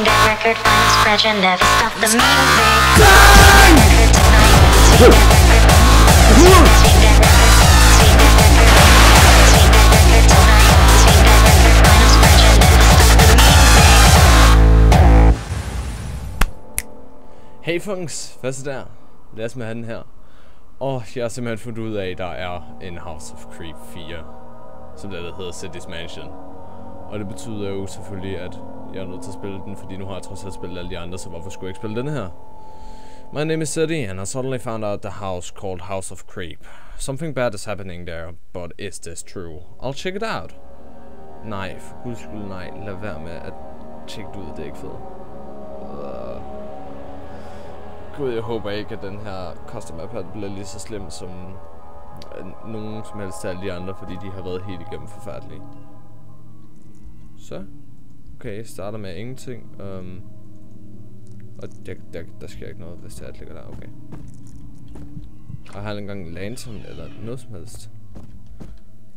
Record, and never stop the music. Record tonight. Swing that record. Swing that record. Hey funks, hvad så der? Lad os med have den her. Og jeg har simpelthen fundet ud af, at der er en House of Creep 4, som der hedder City's Mansion. Og det betyder jo selvfølgelig, at jeg er nødt til at spille den, fordi nu har jeg trods alt spillet alle de andre, så hvorfor skulle jeg ikke spille den her? My name is City, and I suddenly found out the house called House of Creep. Something bad is happening there, but is this true? I'll check it out. Nej, for guds skyld nej. Lad være med at tjekke ud, det er ikke fedt. Uh. Gud, jeg håber ikke, at den her custom map her bliver lige så slem som øh, nogen som helst af alle de andre, fordi de har været helt igennem forfærdelige. Så. Okay, jeg starter med ingenting. Um, og der, der, der sker ikke noget, hvis det alt ligger der. Okay. Og har engang en lantern eller noget som helst.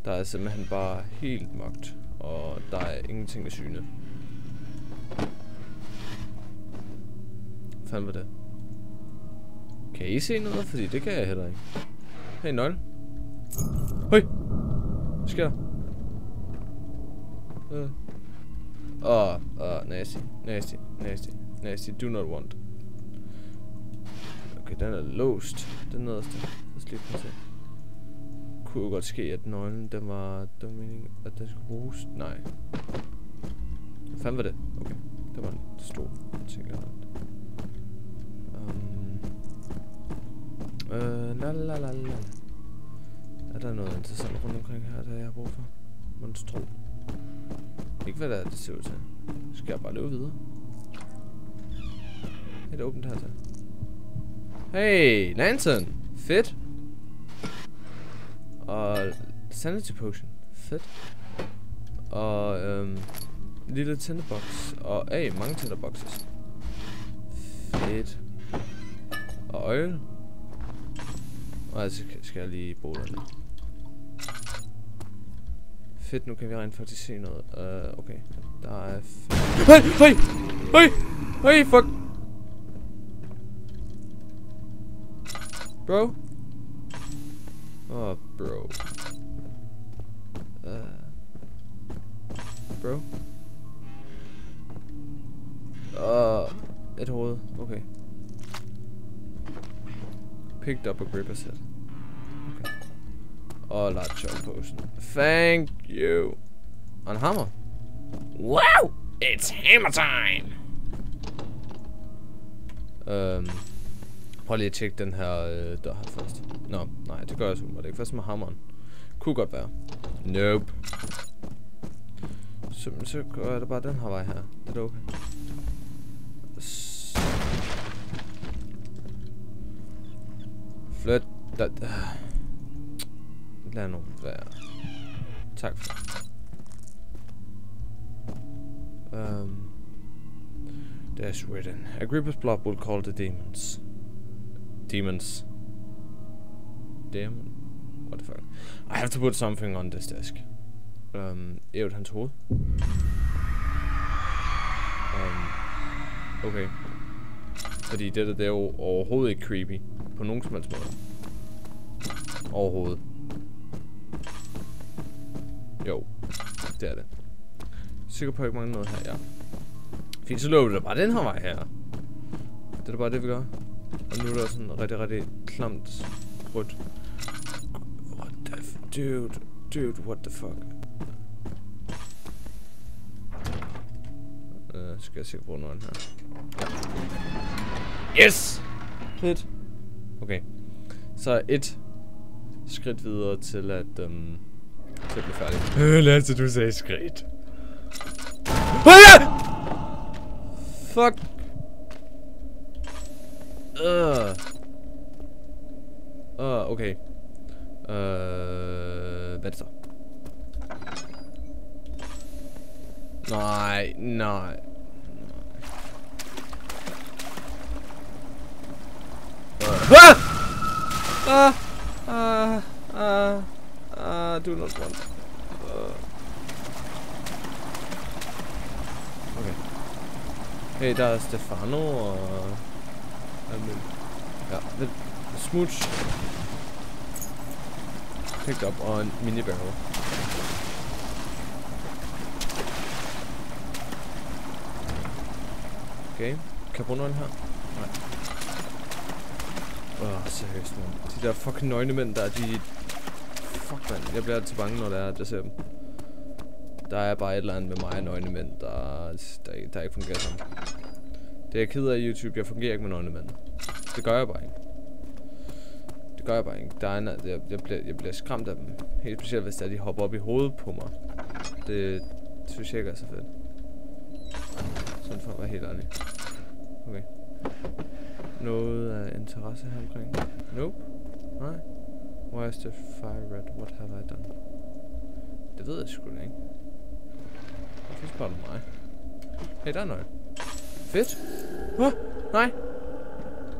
Der er simpelthen bare helt mørkt, og der er ingenting i syne. Hvad fanden var det? Kan I se noget? Fordi det kan jeg heller ikke. Hey, nøgle. Høj! Hvad sker der? Øh. Åh, uh, nasty, nasty, nasty, nasty, do not want. Okay, den er låst, den nederste. Så slip den til. Kunne jo godt ske, at nøglen, den var, den var meningen, at den skulle bruges. Nej. Hvad fanden var det? Okay, det var en stol. Ting, der um, øh, la la la la. Er der noget interessant rundt omkring her, der jeg har brug for? Monstro. Ikke hvad der er, det ser ud til. Skal jeg bare løbe videre? Er åbent her så. Hey, Lantern! Fedt! Og Sanity Potion. Fedt. Og øhm, lille tinderbox. Og hey, mange tinderboxes. Fedt. Og øl. Og altså skal jeg lige bruge det. Fedt, nu kan vi rent faktisk se noget. Uh, okay, der er fedt. Høj, høj, høj, høj, fuck. Bro. Oh, bro. Uh, bro. Uh, et hoved. Okay. Picked up a gripper set. Og potion. Thank you. Og en hammer. Wow! It's hammer time! Øhm, prøv lige at tjekke den her øh, dør her først. Nå, nej, det gør jeg så det ikke først med hammeren. Kunne godt være. Nope. Så, så gør jeg det bare den her vej her. Det er da okay. Flyt. Da, da. Lad nu være. Tak for det. Øhm, um, there's written. Agrippa's blood will call the demons. Demons. Demon? What the fuck? I have to put something on this desk. Øhm, um, ævt hans hoved. Um, okay. Fordi det der, det er jo overhovedet ikke creepy. På nogen som helst måde. Overhovedet. Jo, det er det. Sikker på, at jeg ikke mangler noget her, ja. Fint, så løber det bare den her vej her. Det er da bare det, vi gør. Og nu er der sådan rigtig, rigtig klamt rødt. What the f dude, dude, what the fuck. Uh, skal jeg se på noget her. Ja. Yes! Fedt. Okay. Så et skridt videre til at, um, til at blive færdig. Øh, lad os du sagde skridt. Ah! Fuck. Uh. Uh, okay. Uh, hvad er det så? Nej, nej. Uh. Ah! Ah! Do not want. Uh. Okay. Hey, der er Stefano og... Øh, Amen. Ja, lidt smooch. Picked up on mini barrel. Okay, kan jeg bruge noget her? Nej. Åh, oh, seriøst, mand. De der fucking nøgne mænd der, de... Fuck, mand. Jeg bliver altid bange, når det er, at jeg ser dem. Der er bare et eller andet med mig og nøgne mænd, der, der, der ikke fungerer sammen. Det er jeg ked af i YouTube. Jeg fungerer ikke med nøgne mænd. Det gør jeg bare ikke. Det gør jeg bare ikke. Der er en, jeg, jeg, bliver, jeg bliver skræmt af dem. Helt specielt, hvis der de hopper op i hovedet på mig. Det synes jeg ikke er så fedt. Sådan for at være helt ærlig. Okay. Noget af interesse her omkring? Nope. Nej. Why is the fire red? What have I done? Det ved jeg sgu da ikke. Hvorfor spørger du mig? Hey, der er noget. Fedt. Huh? Nej.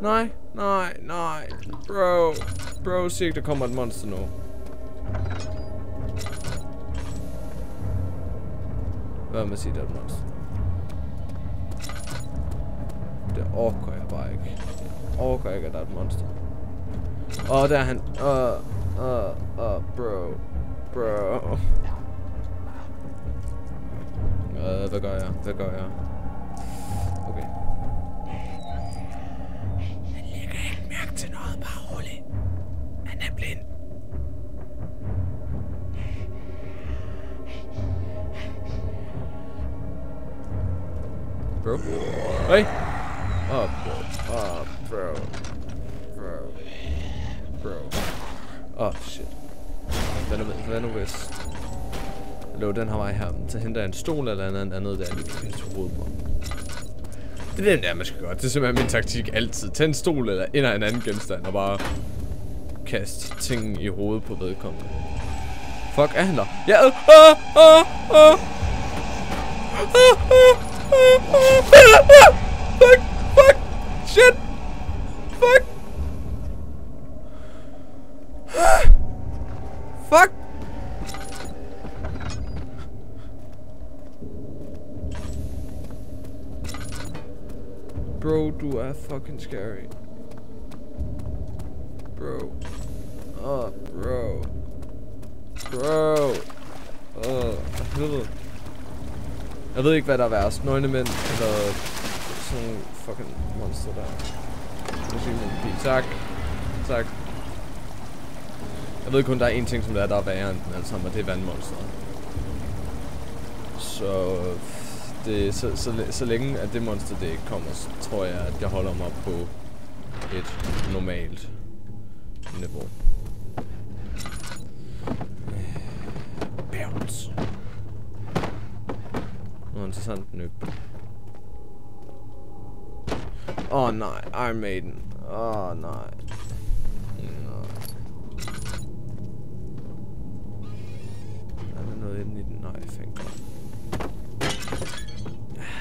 Nej, nej, nej. Bro. Bro, sig ikke, der kommer et monster nu. Hvad med at sige, der er et monster? Det orker jeg bare ikke. Jeg orker ikke, at der er et monster. Oh, der er. Uh, uh, uh, bro. Bro. Uh, hvad gør jeg? Hvad gør jeg? Okay. Bro. Hey. Oh, bro. Oh, bro. Bro. Bro. Oh, shit. Hvad nu, hvad nu hvis... Jeg løber den her vej her, så henter jeg en stol eller andet andet der, lige kan til hovedet på. Det er den der, man skal gøre. Det er simpelthen min taktik altid. Tag en stol eller en eller en anden genstand og bare kaste ting i hovedet på vedkommende. Fuck, er han der? Ja, øh, øh, øh, Fuck, fuck, shit. Fuck. Are fucking scary. Bro. Oh, bro. Bro. Åh, helvede. Jeg ved ikke, hvad der er værst. Nøgne mænd, eller sådan nogle fucking monster der. Nu siger min pige. Tak. Tak. Jeg ved kun, der er én ting, som der er, der er værre end den alle sammen, og det er vandmonster. Så, det, øh, så, så, så, længe at det monster det ikke kommer, så tror jeg, at jeg holder mig på et normalt niveau. Bounce. Nå, interessant nøb. Åh oh, nej, Iron Maiden. Åh oh, nej. Nej. Er der noget inde i den? Nej, thank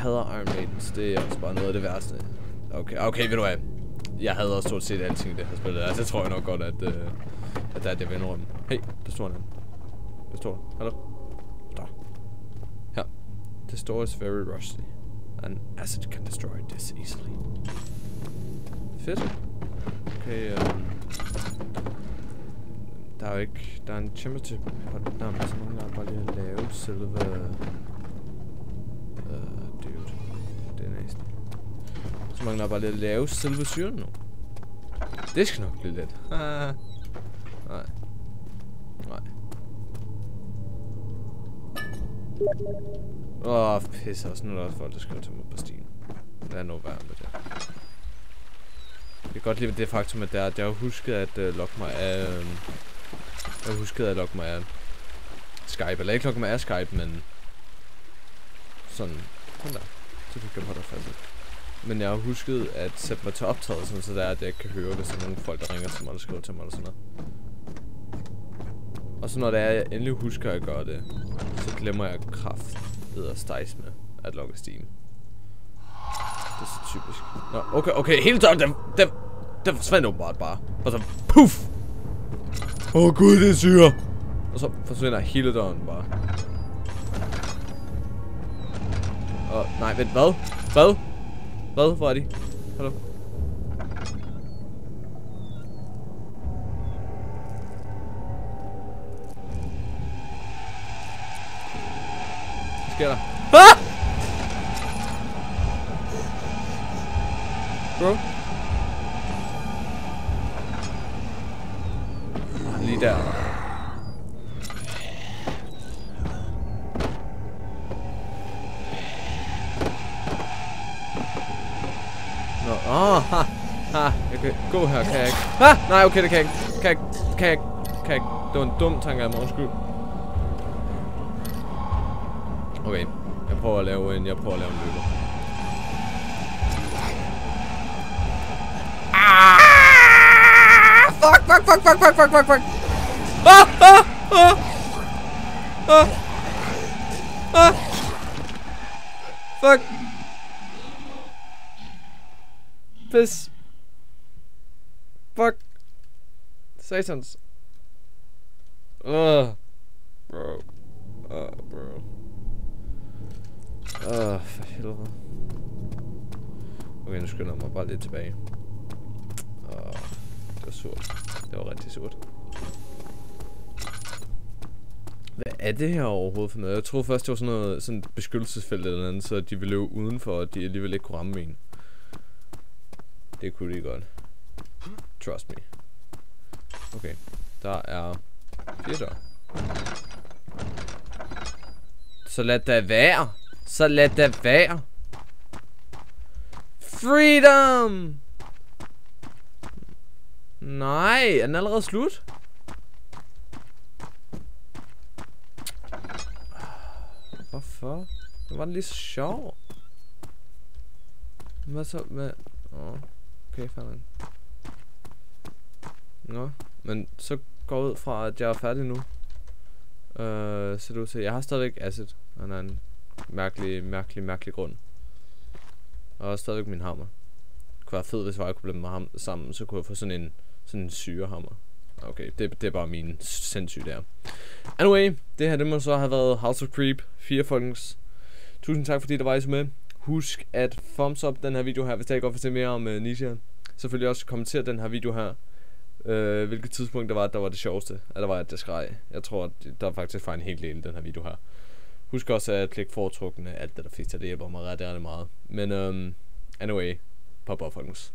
hader Iron Maidens. Det er også bare noget af det værste. Okay, okay, ved du hvad? Jeg hader stort set alting i det her spil. Altså, det tror jeg nok godt, at, uh, at der er det ved indrømme. Hey, der står han. Der står der? Hallo? Der. Her. The store is very rusty. And acid can destroy this easily. Fedt. Okay, um, der er jo ikke... Der er en temperature pot der, men så mangler bare lige at lave selve... Så mangler jeg bare lige at lave selve syren nu. Det skal nok blive let. Ah. Nej. Nej. Åh, oh, pisse også. Nu er der også folk, der skriver til mig på Steam. Lad nu være med det. Jeg kan godt lide det faktum, at der, jeg har husket at uh, logge mig af... Uh, jeg har husket at logge mig af Skype. Eller ikke logge mig af Skype, men... Sådan. Sådan der. Så fik jeg på dig fast. Men jeg har husket at sætte mig til optaget, sådan, så der at jeg kan høre, hvis der er nogle folk, der ringer til mig, eller skriver til mig, eller sådan noget. Og så når det er, at jeg endelig husker at gøre det, så glemmer jeg kraft ved at stejse med at logge Steam. Det er så typisk. Nå, okay, okay, hele døren, den, den, den forsvandt åbenbart bare. Og så, puff! Åh oh, gud, det er syre! Og så forsvinder hele døren bare. Åh, nej, vent, hvad? Hvad? Hvad? Hvor er de? Hallo? Hvad sker der? Ah! Bro? Lige der. Åh, ha, ha, jeg kan gå her, kan jeg ikke. Ah, nej, okay, det kan jeg ikke. Kan jeg ikke, kan jeg ikke, kan jeg ikke. Det var en dum tanke af mig, undskyld. Okay, jeg prøver at lave en, jeg prøver at lave en løber. Ah! Fuck, fuck, fuck, fuck, fuck, fuck, fuck, fuck. Ah, ah, ah. Ah. Ah. Fuck. Piss. Fuck. Satans. Ugh. Bro. Uh, bro. Åh, for helvede. Okay, nu skynder jeg mig bare lidt tilbage. Åh, det var surt. Det var rigtig surt. Hvad er det her overhovedet for noget? Jeg troede først, det var sådan noget sådan beskyttelsesfelt eller andet, så de ville løbe udenfor, og de alligevel ikke kunne ramme en. Det kunne de godt. Trust me. Okay, der er fire dør. Så lad da være. Så lad da være. Freedom! Nej, er den allerede slut? Hvorfor? Det var den lige så sjov. Hvad så med... Åh, okay, fanden. Nå, men så går jeg ud fra, at jeg er færdig nu. Øh, ser det ud til. Jeg har stadigvæk acid. og er en mærkelig, mærkelig, mærkelig grund. Og stadigvæk min hammer. Det kunne være fedt, hvis jeg kunne blande mig ham sammen, så kunne jeg få sådan en, sådan en syrehammer. Okay, det, det er bare min sindssyge der. Anyway, det her det må så have været House of Creep 4 folkens. Tusind tak fordi der var I så med. Husk at thumbs up den her video her, hvis der ikke godt vil se mere om uh, Nisha. Selvfølgelig også kommenter den her video her. Uh, hvilket tidspunkt der var, der var det sjoveste. Eller var at det skreg. Jeg tror, at der faktisk var en hel del i den her video her. Husk også at klikke foretrukne, alt det der fisk, det hjælper mig ret, ret meget. Men um, anyway, pop op folkens.